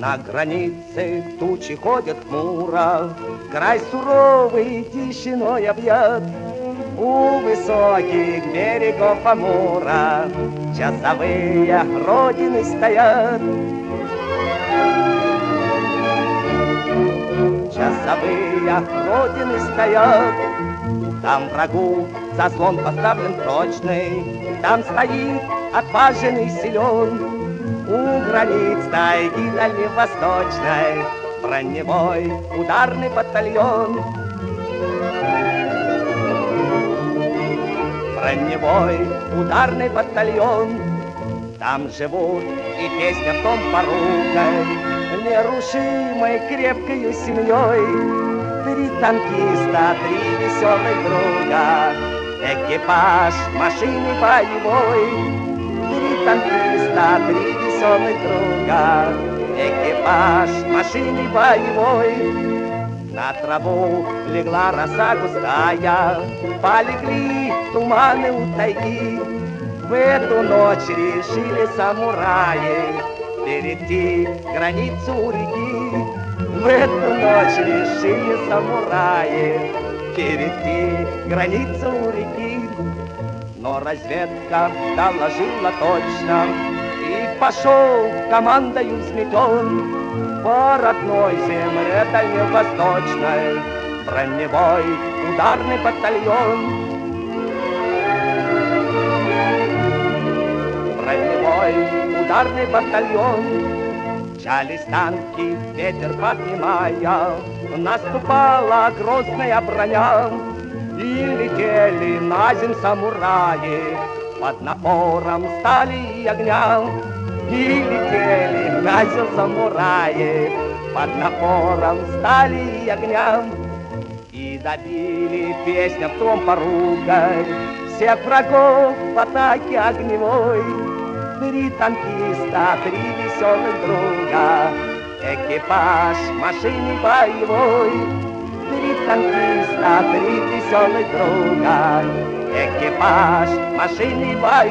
границы тучи ходят хмуро, Край суровый тишиной объят. У высоких берегов Амура Часовые родины стоят. Часовые родины стоят. Там врагу заслон поставлен прочный, Там стоит отважен и силен, у границ тайги дальневосточной Броневой ударный батальон. Броневой ударный батальон. Там живут и песня в том поругой Нерушимой крепкою семьей Три танкиста, три веселых друга. Экипаж машины боевой танкиста, три веселых друга, экипаж машины боевой. На траву легла роса густая, полегли туманы у тайги. В эту ночь решили самураи перейти границу реки. В эту ночь решили самураи перейти границу реки. Но разведка доложила точно, и пошел командою взметен По родной земле дальневосточной Броневой ударный батальон. Броневой ударный батальон. Мчались танки, ветер поднимая Наступала грозная броня И летели на земь самураи. Под напором стали и огня И летели на самураи. Под напором стали и огня И добили песня в том поругой Всех врагов в атаке огневой Три танкиста, три веселых друга. Экипаж машины боевой אנטויס, a פריט איז droga, נײַ דרעג, איך קעמ, מאַ